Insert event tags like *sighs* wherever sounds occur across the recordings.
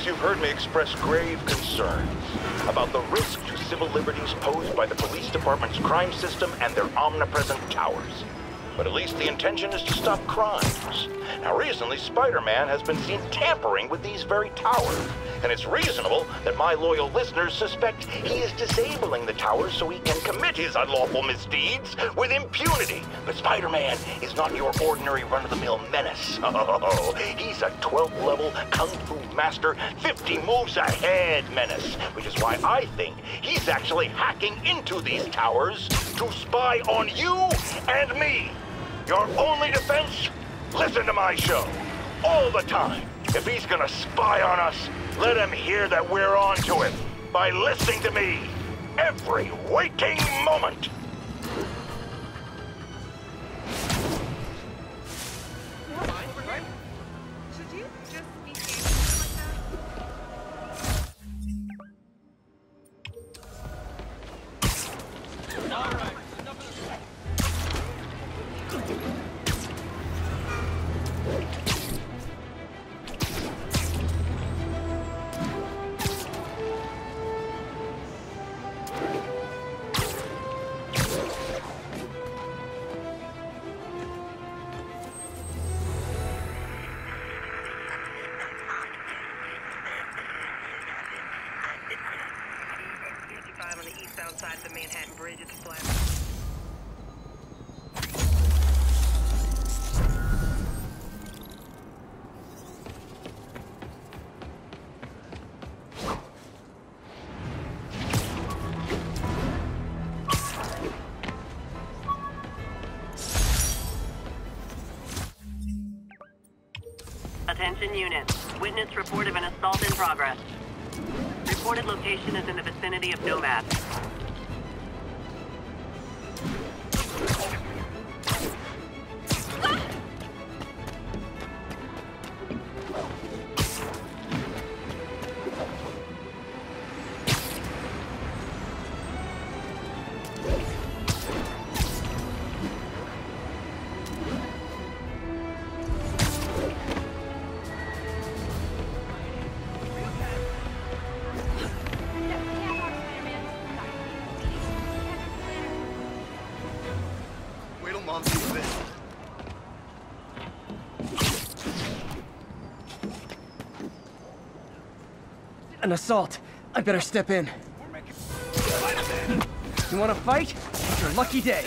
weeks, you've heard me express grave concerns about the risk to civil liberties posed by the police department's crime system and their omnipresent towers. But at least the intention is to stop crimes. Now, recently, Spider-Man has been seen tampering with these very towers. And it's reasonable that my loyal listeners suspect he is disabling the towers so he can commit his unlawful misdeeds with impunity. But Spider-Man is not your ordinary run-of-the-mill menace. Oh, *laughs* he's a 12th level Kung Fu master, 50 moves ahead menace. Which is why I think he's actually hacking into these towers to spy on you and me. Your only defense? Listen to my show. All the time. If he's gonna spy on us, let him hear that we're on to him by listening to me every waking moment. On the the Manhattan Bridge. It's flat. Attention units. Witness report of an assault in progress. Reported location is in the vicinity of Nomad. An assault. I better step in. You wanna fight? It's your lucky day.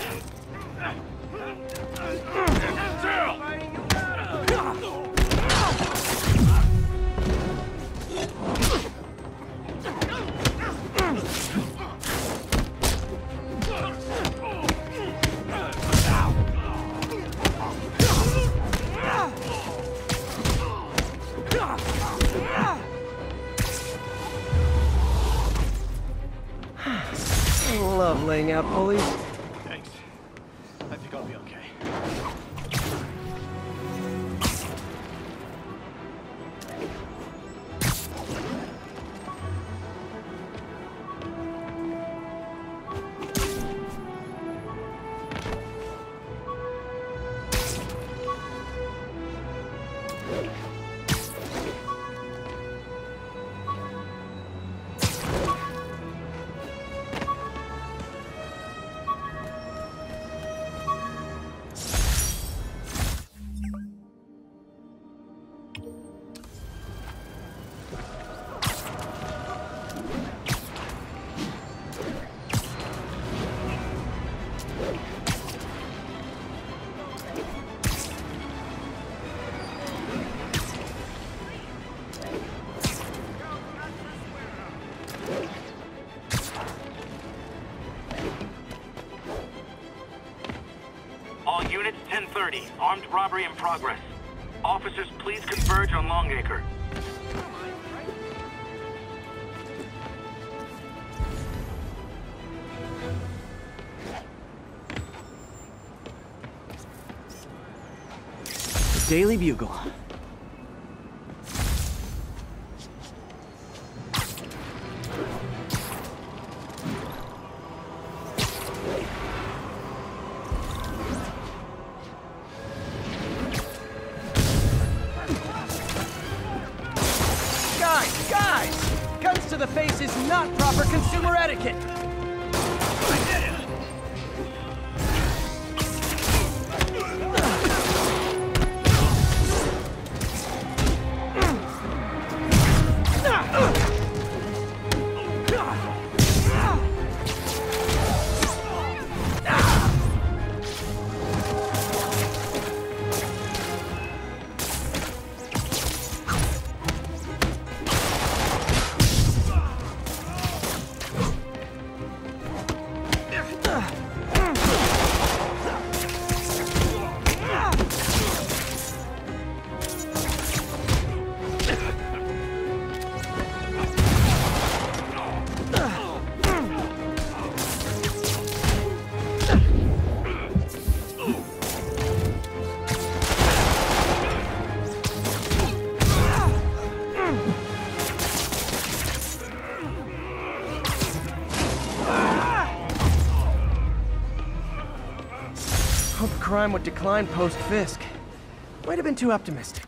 Laying out pulleys. Thirty Armed robbery in progress. Officers, please converge on Longacre. Daily Bugle. The face is not proper consumer etiquette! Crime would decline post-Fisk. Might have been too optimistic.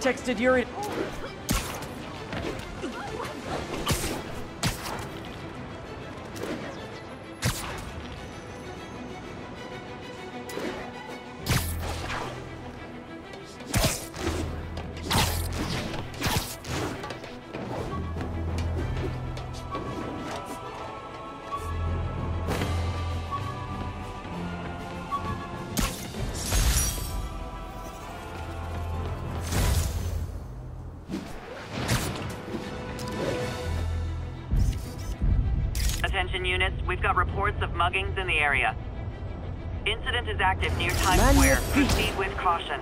Texted Yuri. Incident is active near Times Square. Proceed with caution.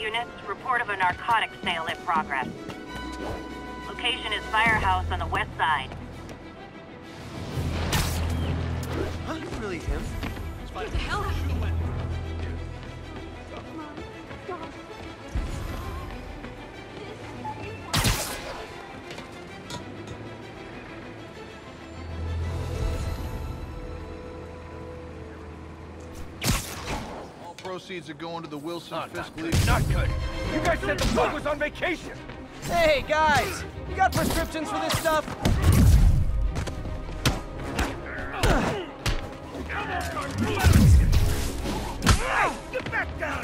Units, report of a narcotics sale in progress. Location is Firehouse on the west side. Huh? Really him? What the hell? All proceeds are going to the Wilson Fisk good. League. Not good. You guys said the bug was on vacation. Hey, guys! You got prescriptions for this stuff? Get back down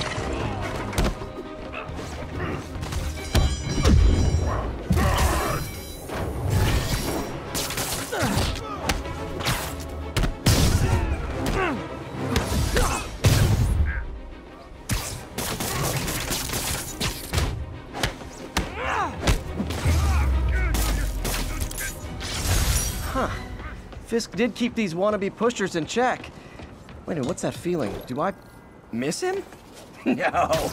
here. Fisk did keep these wannabe pushers in check. Wait a minute, what's that feeling? Do I miss him? *laughs* no.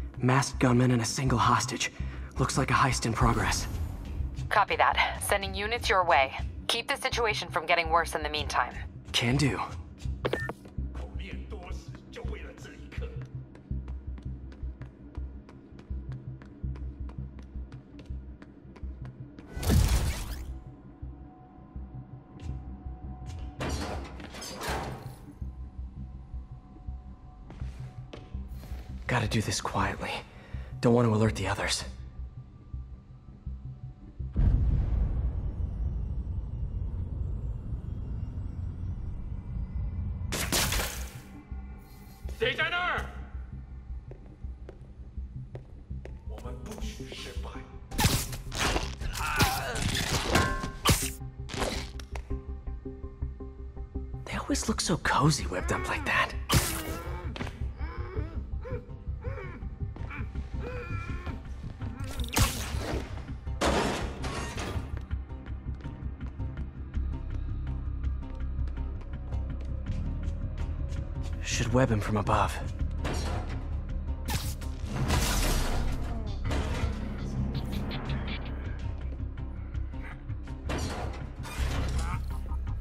Masked gunmen and a single hostage. Looks like a heist in progress. Copy that. Sending units your way. Keep the situation from getting worse in the meantime. Can do. Do this quietly. Don't want to alert the others. They always look so cozy whipped up like that. Should web him from above.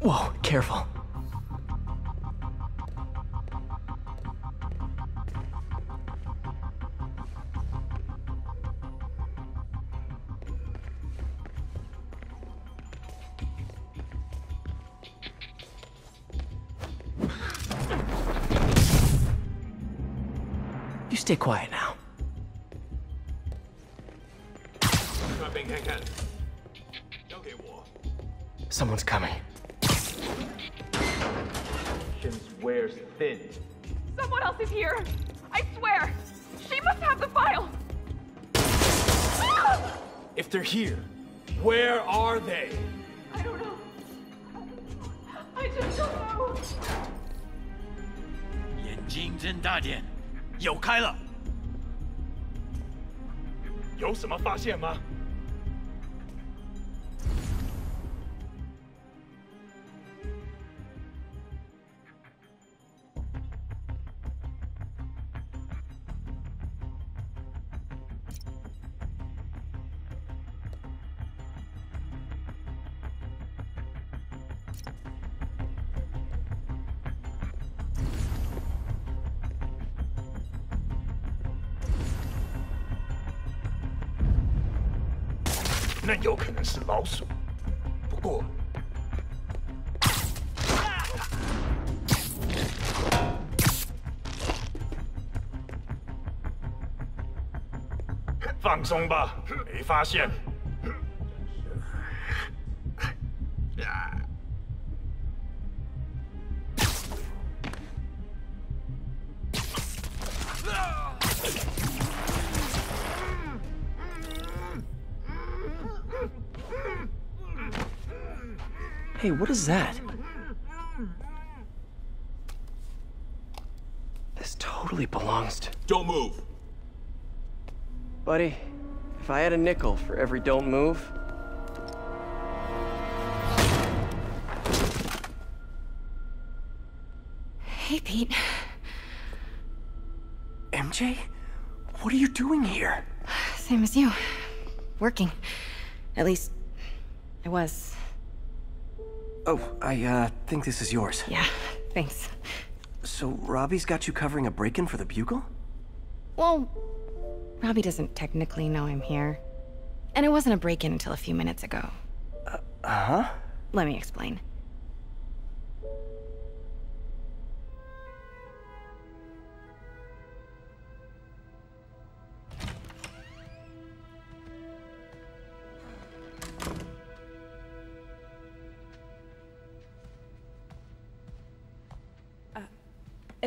Whoa, careful. Stay quiet 有什么发现吗？有可能是老鼠，不过放松吧，没发现。Hey, what is that? This totally belongs to. Don't move. Buddy, if I had a nickel for every don't move. Hey, Pete. MJ? What are you doing here? Same as you. Working. At least, I was. Oh, I, uh, think this is yours. Yeah, thanks. So, Robbie's got you covering a break in for the Bugle? Well, Robbie doesn't technically know I'm here. And it wasn't a break in until a few minutes ago. Uh huh? Let me explain.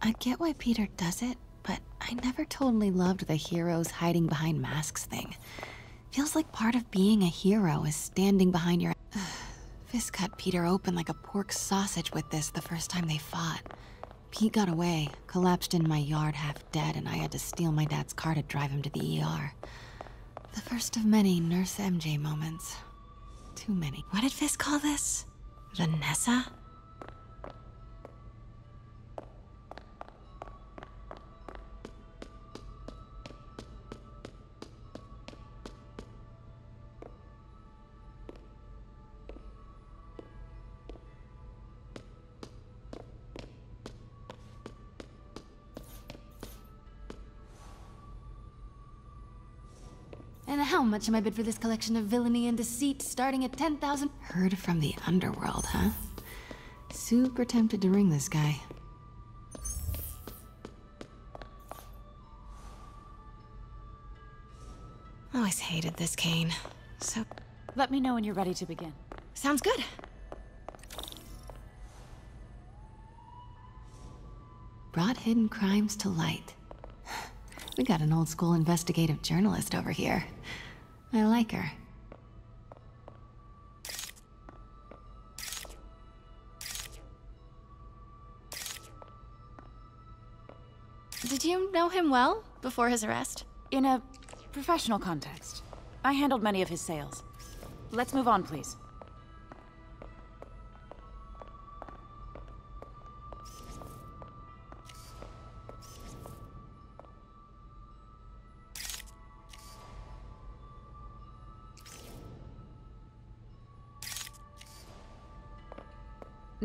I get why Peter does it, but I never totally loved the heroes hiding behind masks thing. Feels like part of being a hero is standing behind your. *sighs* Fisk cut Peter open like a pork sausage with this the first time they fought. Pete got away, collapsed in my yard half dead, and I had to steal my dad's car to drive him to the ER. The first of many Nurse MJ moments. Too many. What did Fisk call this? Vanessa? Much am I bid for this collection of villainy and deceit, starting at 10,000? Heard from the underworld, huh? Super tempted to ring this guy. Always hated this cane. So... Let me know when you're ready to begin. Sounds good. Brought hidden crimes to light. *sighs* We got an old school investigative journalist over here. I like her. Did you know him well before his arrest? In a professional context. I handled many of his sales. Let's move on, please.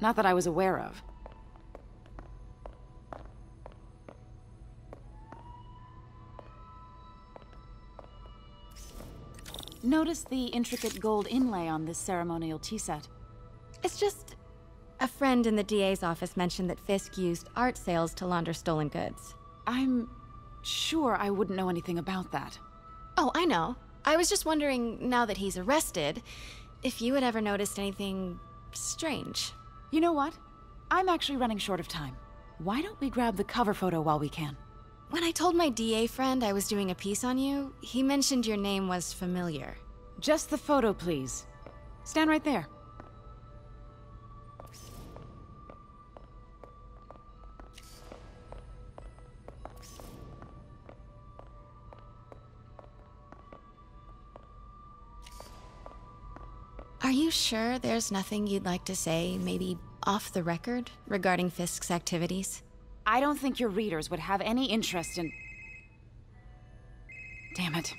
Not that I was aware of. Notice the intricate gold inlay on this ceremonial tea set. It's just... A friend in the DA's office mentioned that Fisk used art sales to launder stolen goods. I'm sure I wouldn't know anything about that. Oh, I know. I was just wondering, now that he's arrested, if you had ever noticed anything strange. You know what? I'm actually running short of time. Why don't we grab the cover photo while we can? When I told my DA friend I was doing a piece on you, he mentioned your name was familiar. Just the photo, please. Stand right there. You sure there's nothing you'd like to say, maybe off the record, regarding Fisk's activities? I don't think your readers would have any interest in... Damn it.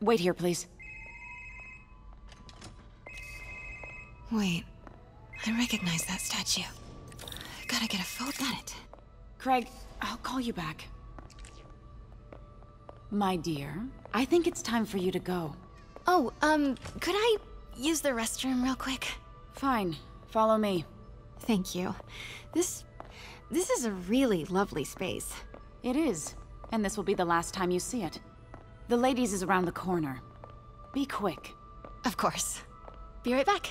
Wait here, please. Wait. I recognize that statue. I gotta get a photo at it. Craig, I'll call you back. My dear, I think it's time for you to go. Oh, um, could I use the restroom real quick? Fine. Follow me. Thank you. This... this is a really lovely space. It is. And this will be the last time you see it. The ladies is around the corner. Be quick. Of course. Be right back.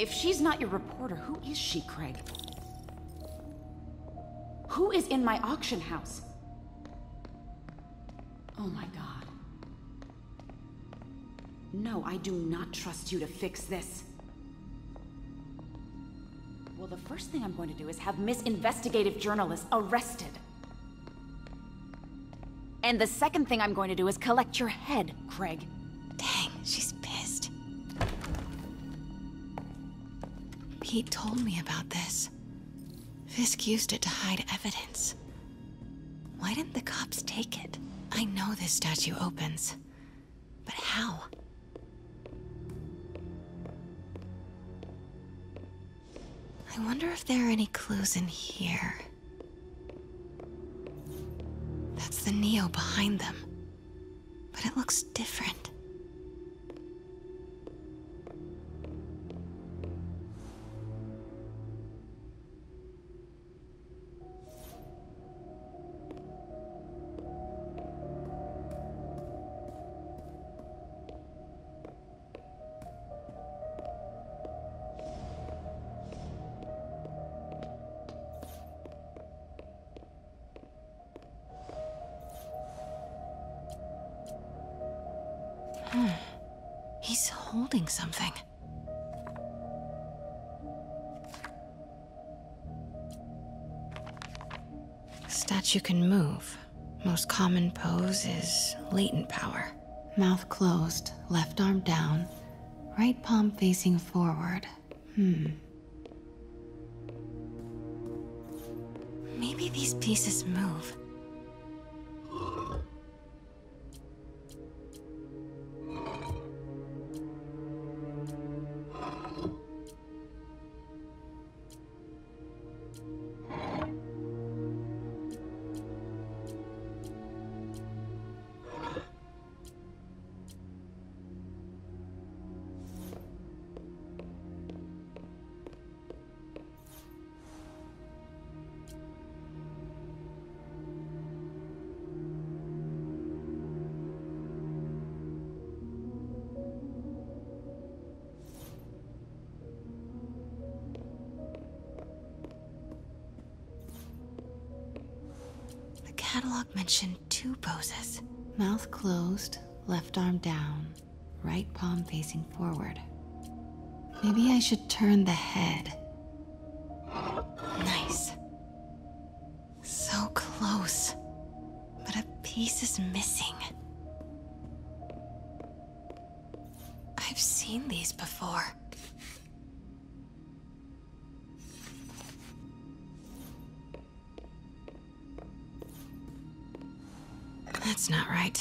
If she's not your reporter, who is she, Craig? Who is in my auction house? Oh my god. No, I do not trust you to fix this. Well, the first thing I'm going to do is have Miss Investigative Journalist arrested. And the second thing I'm going to do is collect your head, Craig. Pete told me about this. Fisk used it to hide evidence. Why didn't the cops take it? I know this statue opens. But how? I wonder if there are any clues in here. That's the Nio behind them. But it looks different. Statue can move. Most common pose is latent power. Mouth closed, left arm down, right palm facing forward. Hmm. Maybe these pieces move. Mentioned two poses mouth closed, left arm down, right palm facing forward. Maybe I should turn the head. That's not right.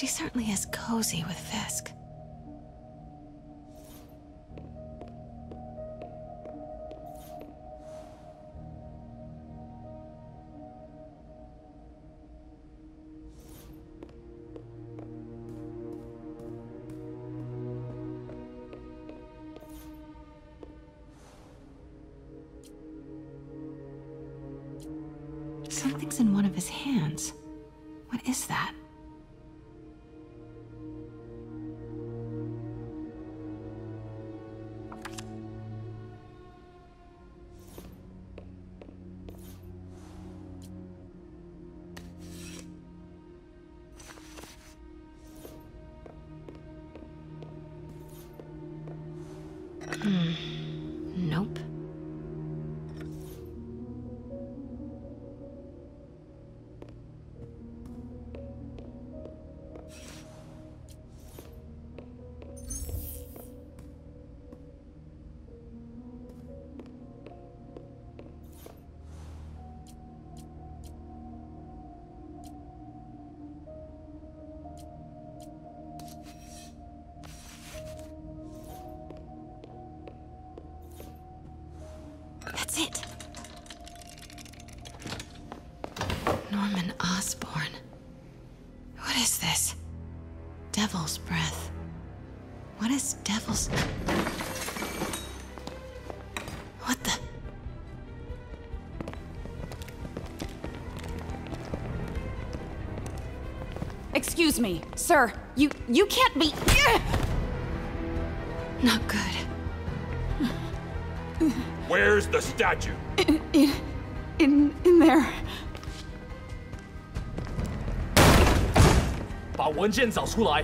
She certainly is cozy with Fisk. Devil's breath. What is devil's. What the. Excuse me, sir. You you can't be. Not good. Where's the statue? In in in, in there. 把文件找出来。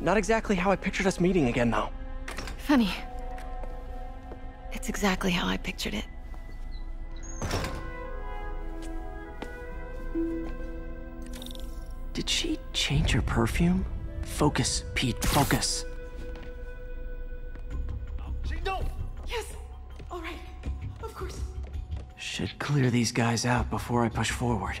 Not exactly how I pictured us meeting again, though. Funny. It's exactly how I pictured it. Did she change her perfume? Focus, Pete, focus. Yes. All right. Of course. Should clear these guys out before I push forward.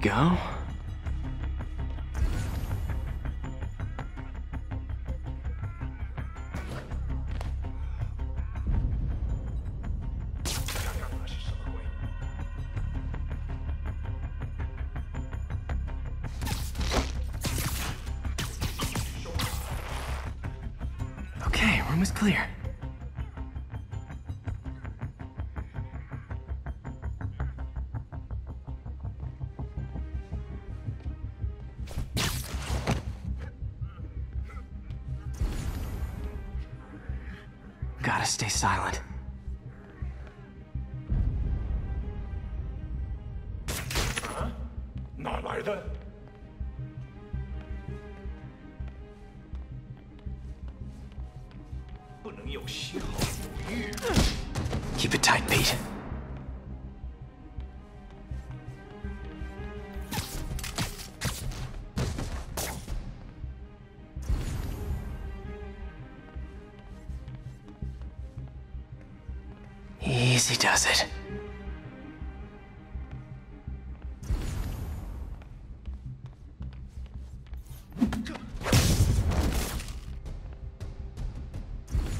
Go. Okay, room is clear. Silent. Does it.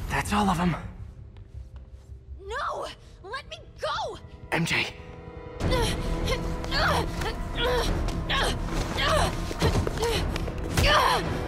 That's all of them. No! Let me go! MJ, *laughs*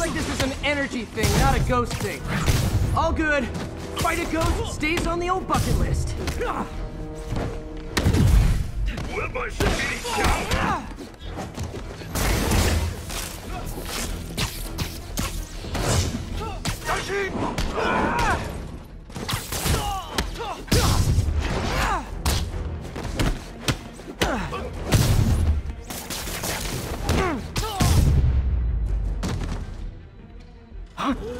Like this is an energy thing, not a ghost thing. All good. Fight a ghost stays on the old bucket list. Oh.